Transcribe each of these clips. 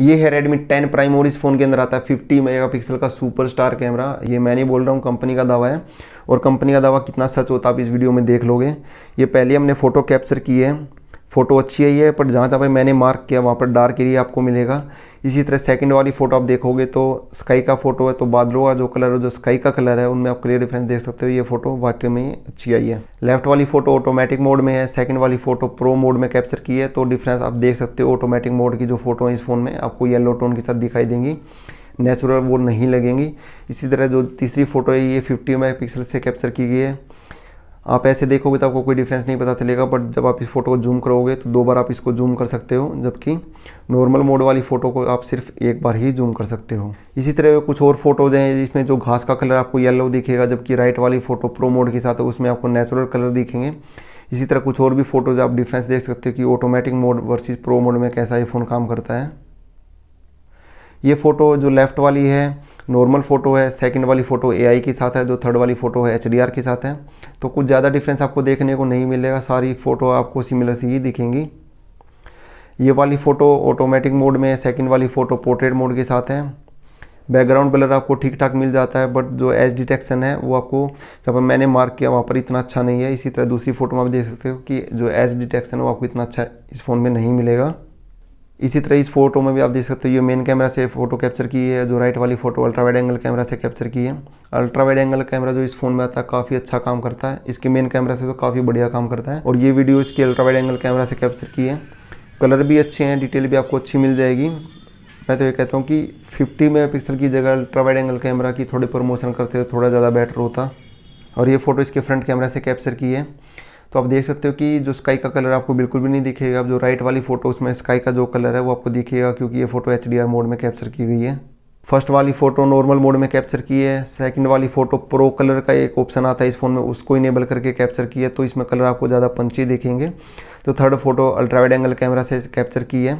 ये है Redmi 10 prime और इस फ़ोन के अंदर आता है 50 मेगापिक्सल का सुपर स्टार कैमरा ये मैं नहीं बोल रहा हूँ कंपनी का दावा है। और कंपनी का दावा कितना सच होता है आप इस वीडियो में देख लोगे। ये पहले हमने फ़ोटो कैप्चर की है। फ़ोटो अच्छी आई है, पर जहाँ जहाँ पे मैंने मार्क किया, वहाँ पर डार्क एरिया आपको मिलेगा। इसी तरह सेकंड वाली फ़ोटो आप देखोगे तो स्काई का फ़ोटो है तो बादलों का जो कलर है, जो स्काई का कलर है, उनमें आप क्लियर डिफरेंस देख सकते हो। ये फ़ोटो वाकई में अच्छी आई है। लेफ़्ट वाली फ़ोटो ऑटोमेटिक मोड में है सेकंड वाली फ़ोटो प्रो मोड में कैप्चर की है तो डिफरेंस आप देख सकते हो ऑटोमेटिक मोड की जो फ़ोटो है इस फ़ोन में, आपको येलो टोन के साथ दिखाई देंगी। नेचुरल वो नहीं लगेंगी। इसी तरह जो तीसरी फ़ोटो है, ये फिफ्टी मेगा से कैप्चर की गई है। आप ऐसे देखोगे तो आपको कोई डिफरेंस नहीं पता चलेगा बट जब आप इस फ़ोटो को जूम करोगे तो दो बार आप इसको जूम कर सकते हो, जबकि नॉर्मल मोड वाली फ़ोटो को आप सिर्फ़ एक बार ही जूम कर सकते हो। इसी तरह कुछ और फ़ोटोज़ हैं, जिसमें जो घास का कलर आपको येलो दिखेगा, जबकि राइट वाली फ़ोटो प्रो मोड के साथ है उसमें आपको नेचुरल कलर दिखेंगे। इसी तरह कुछ और भी फ़ोटोज़ आप डिफरेंस देख सकते हो कि automatic mode versus pro mode में कैसा ये फ़ोन काम करता है। ये फ़ोटो जो लेफ़्ट वाली है, नॉर्मल फ़ोटो है सेकंड वाली फ़ोटो एआई के साथ है, जो थर्ड वाली फ़ोटो है एचडीआर के साथ है। तो कुछ ज़्यादा डिफरेंस आपको देखने को नहीं मिलेगा, सारी फ़ोटो आपको सिमिलर सी ही दिखेंगी। ये वाली फ़ोटो ऑटोमेटिक मोड में है सेकेंड वाली फ़ोटो पोर्ट्रेट मोड के साथ है। बैकग्राउंड कलर आपको ठीक ठाक मिल जाता है बट जो एच डिटेक्शन है, वो आपको जब मैंने मार्क किया, वहाँ पर इतना अच्छा नहीं है। इसी तरह दूसरी फ़ोटो में आप देख सकते हो कि जो एच डिटेक्शन है, वो आपको इतना अच्छा इस फ़ोन में नहीं मिलेगा। इसी तरह इस फ़ोटो में भी आप देख सकते हो, ये मेन कैमरा से फ़ोटो कैप्चर की है, जो राइट वाली photo ultra wide angle camera से कैप्चर की है। अल्ट्रा वाइड एंगल कैमरा जो इस फ़ोन में आता है, काफ़ी अच्छा काम करता है। इसके मेन कैमरा से तो काफ़ी बढ़िया काम करता है। और ये वीडियो इसकी अल्ट्रा वाइड एंगल कैमरा से कैप्चर की है। कलर भी अच्छे हैं डिटेल भी आपको अच्छी मिल जाएगी। मैं तो ये कहता हूँ कि 50 मेगापिक्सल की जगह अल्ट्रा वाइड एंगल कैमरा की थोड़ी प्रमोशन करते तो थोड़ा ज़्यादा बेटर होता। और ये फ़ोटो इसके फ्रंट कैमरा से कैप्चर की है। तो आप देख सकते हो कि जो स्काई का कलर आपको बिल्कुल भी नहीं दिखेगा। जो राइट वाली फ़ोटो उसमें स्काई का जो कलर है, वो आपको दिखेगा क्योंकि ये फ़ोटो एचडीआर मोड में कैप्चर की गई है। फ़र्स्ट वाली फ़ोटो नॉर्मल मोड में कैप्चर की है सेकंड वाली फ़ोटो प्रो कलर का एक ऑप्शन आता है इस फ़ोन में, उसको इनेबल करके कैप्चर की है तो इसमें कलर आपको ज़्यादा पंची देखेंगे। तो third photo ultrawide angle camera से कैप्चर की है।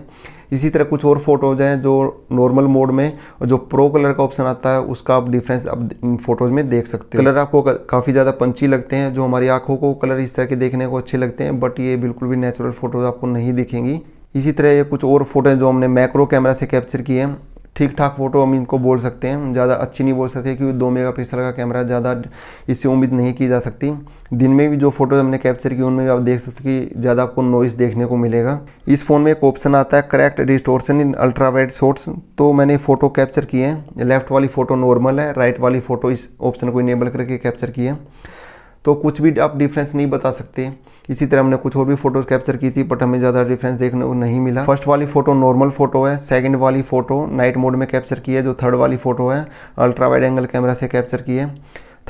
इसी तरह कुछ और फ़ोटोज़ हैं जो नॉर्मल मोड में और जो प्रो कलर का ऑप्शन आता है, उसका आप डिफरेंस आप फ़ोटोज़ में देख सकते हो। कलर आपको काफ़ी ज़्यादा पंची लगते हैं, जो हमारी आँखों को कलर इस तरह के देखने को अच्छे लगते हैं बट ये बिल्कुल भी नेचुरल फ़ोटोज़ आपको नहीं दिखेंगी। इसी तरह ये कुछ और फ़ोटो हैं जो हमने मैक्रो कैमरा से कैप्चर किए हैं। ठीक ठाक फ़ोटो हम इनको बोल सकते हैं, ज़्यादा अच्छी नहीं बोल सकते क्योंकि दो मेगापिक्सल का कैमरा ज़्यादा इससे उम्मीद नहीं की जा सकती। दिन में भी जो फ़ोटो हमने कैप्चर की, उनमें आप देख सकते कि ज़्यादा आपको नॉइस देखने को मिलेगा। इस फ़ोन में एक ऑप्शन आता है correct distortion in ultra wide shots तो मैंने फ़ोटो कैप्चर की है। लेफ़्ट वाली फ़ोटो नॉर्मल है, राइट वाली फ़ोटो इस ऑप्शन को इनेबल करके कैप्चर की है। तो कुछ भी आप डिफरेंस नहीं बता सकते। इसी तरह हमने कुछ और भी फ़ोटोज़ कैप्चर की थी बट हमें ज़्यादा डिफरेंस देखने को नहीं मिला। फ़र्स्ट वाली फ़ोटो नॉर्मल फ़ोटो है सेकंड वाली फ़ोटो नाइट मोड में कैप्चर की है, जो थर्ड वाली फ़ोटो है अल्ट्रा वाइड एंगल कैमरा से कैप्चर की है।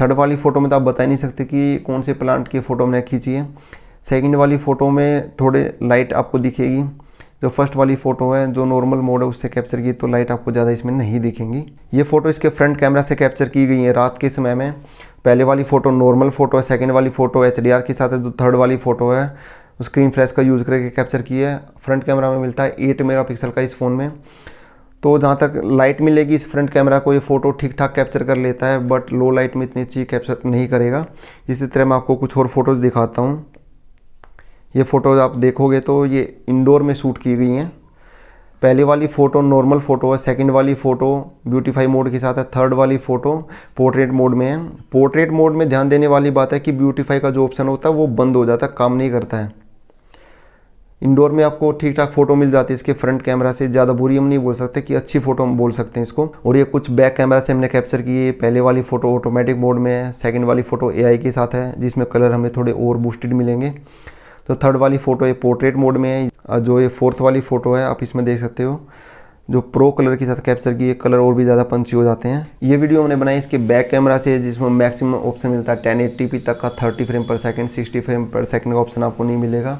थर्ड वाली फ़ोटो में तो आप बता ही नहीं सकते कि कौन से प्लांट की फ़ोटो हमने खींची है। सेकेंड वाली फ़ोटो में थोड़े लाइट आपको दिखेगी। जो फ़र्स्ट वाली फ़ोटो है, जो नॉर्मल मोड है, उससे कैप्चर की तो लाइट आपको ज़्यादा इसमें नहीं दिखेंगी। ये फ़ोटो इसके फ्रंट कैमरा से कैप्चर की गई है, रात के समय में। पहले वाली फ़ोटो नॉर्मल फ़ोटो है सेकेंड वाली फ़ोटो एच डी आर के साथ है, जो थर्ड वाली फ़ोटो है स्क्रीन फ्लैश का यूज़ करके कैप्चर की है। फ्रंट कैमरा में मिलता है एट मेगा पिक्सल का इस फ़ोन में। तो जहाँ तक लाइट मिलेगी, इस फ्रंट कैमरा को ये फ़ोटो ठीक ठाक कैप्चर कर लेता है बट लो लाइट में इतनी अच्छी कैप्चर नहीं करेगा। इसी तरह मैं आपको कुछ और फ़ोटोज़ दिखाता हूँ। ये फ़ोटोज़ आप देखोगे तो ये इंडोर में शूट की गई हैं। पहली वाली फ़ोटो नॉर्मल फ़ोटो है सेकंड वाली फ़ोटो ब्यूटीफाई मोड के साथ है थर्ड वाली फ़ोटो पोर्ट्रेट मोड में है। पोर्ट्रेट मोड में ध्यान देने वाली बात है कि ब्यूटीफाई का जो ऑप्शन होता है, वो बंद हो जाता है, काम नहीं करता है। इंडोर में आपको ठीक ठाक फ़ोटो मिल जाती है, इसके फ्रंट कैमरा से ज़्यादा बुरी हम नहीं बोल सकते कि अच्छी फ़ोटो हम बोल सकते हैं इसको। और ये कुछ बैक कैमरा से हमने कैप्चर की है पहले वाली फ़ोटो ऑटोमेटिक मोड में है सेकंड वाली फ़ोटो एआई के साथ है, जिसमें कलर हमें थोड़े और बूस्टेड मिलेंगे। तो थर्ड वाली फ़ोटो ये पोर्ट्रेट मोड में है जो ये फोर्थ वाली फ़ोटो है, आप इसमें देख सकते हो। जो प्रो कलर के साथ कैप्चर की कलर और भी ज़्यादा पंची हो जाते हैं। ये वीडियो हमने बनाई इसके बैक कैमरा से, जिसमें मैक्सिमम ऑप्शन मिलता है टेन एट्टी तक का थर्टी फ्रेम पर सेकेंड सिक्सटी फ्रेम पर सेकेंड का ऑप्शन आपको नहीं मिलेगा।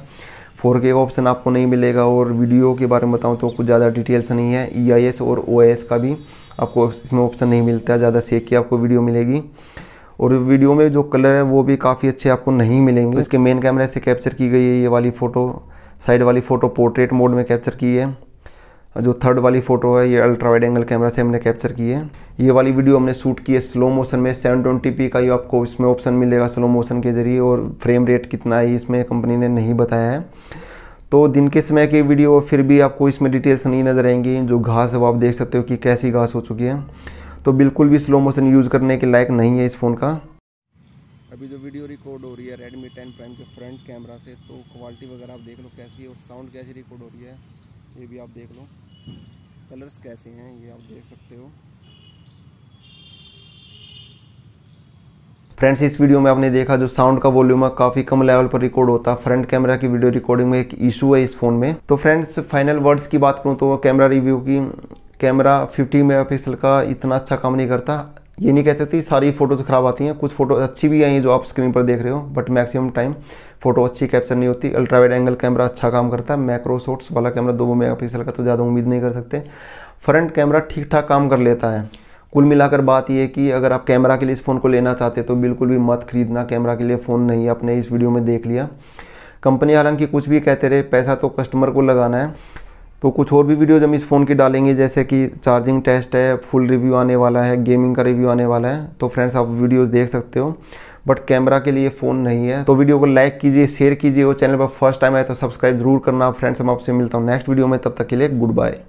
फोर के का ऑप्शन आपको नहीं मिलेगा और वीडियो के बारे में बताऊँ तो कुछ ज़्यादा डिटेल्स नहीं है। ई e और ओ आई एस का भी आपको इसमें ऑप्शन नहीं मिलता, ज़्यादा सेक की आपको वीडियो मिलेगी। और वीडियो में जो कलर है वो भी काफ़ी अच्छे आपको नहीं मिलेंगे। इसके मेन कैमरे से कैप्चर की गई है ये वाली फ़ोटो साइड वाली फ़ोटो पोर्ट्रेट मोड में कैप्चर की है। जो थर्ड वाली फ़ोटो है, ये अल्ट्रा वाइड एंगल कैमरा से हमने कैप्चर की है। ये वाली वीडियो हमने शूट की है स्लो मोशन में सेवन ट्वेंटी पी का ही आपको इसमें ऑप्शन मिलेगा स्लो मोशन के ज़रिए और फ्रेम रेट कितना है, इसमें कंपनी ने नहीं बताया है। तो दिन के समय की वीडियो फिर भी आपको इसमें डिटेल्स नहीं नज़र आएँगी। जो घास है वो आप देख सकते हो कि कैसी घास हो चुकी है। तो बिल्कुल भी स्लो मोशन यूज़ करने के लायक नहीं है इस फ़ोन का। अभी जो वीडियो रिकॉर्ड हो रही है Redmi 10 Prime के फ्रंट कैमरा से तो क्वालिटी वगैरह आप देख लो कैसी है और साउंड कैसी रिकॉर्ड हो रही है ये भी आप देख लो। कलर्स कैसे हैं ये आप देख सकते हो। फ्रेंड्स इस वीडियो में आपने देखा जो साउंड का वॉल्यूम है काफ़ी कम लेवल पर रिकॉर्ड होता। है फ्रंट कैमरा की वीडियो रिकॉर्डिंग में एक इशू है इस फ़ोन में। तो फ्रेंड्स फाइनल वर्ड्स की बात करूँ तो कैमरा रिव्यू की कैमरा 50 मेगापिक्सल का इतना अच्छा काम नहीं करता। ये नहीं कह सकती, सारी फ़ोटो तो ख़राब आती हैं। कुछ फ़ोटो अच्छी भी आई हैं जो आप स्क्रीन पर देख रहे हो बट मैक्सिमम टाइम फ़ोटो अच्छी कैप्चर नहीं होती। अल्ट्रा वाइड एंगल कैमरा अच्छा काम करता है। मैक्रो शॉट्स वाला कैमरा दो मेगापिक्सल का तो ज़्यादा उम्मीद नहीं कर सकते। फ्रंट कैमरा ठीक ठाक काम कर लेता है। कुल मिलाकर बात यह कि अगर आप कैमरा के लिए इस फ़ोन को लेना चाहते तो बिल्कुल भी मत खरीदना। कैमरा के लिए फ़ोन नहीं आपने इस वीडियो में देख लिया। कंपनी हालाँकि कुछ भी कहते रहे, पैसा तो कस्टमर को लगाना है। तो कुछ और भी वीडियोज़ हम इस फ़ोन की डालेंगे, जैसे कि चार्जिंग टेस्ट है फुल रिव्यू आने वाला है गेमिंग का रिव्यू आने वाला है। तो फ्रेंड्स आप वीडियोस देख सकते हो। बट कैमरा के लिए फ़ोन नहीं है। तो वीडियो को लाइक कीजिए शेयर कीजिए। और चैनल पर फ़र्स्ट टाइम आए तो सब्सक्राइब ज़रूर करना। फ्रेंड्स हम आपसे मिलता हूँ नेक्स्ट वीडियो में। तब तक के लिए गुड बाय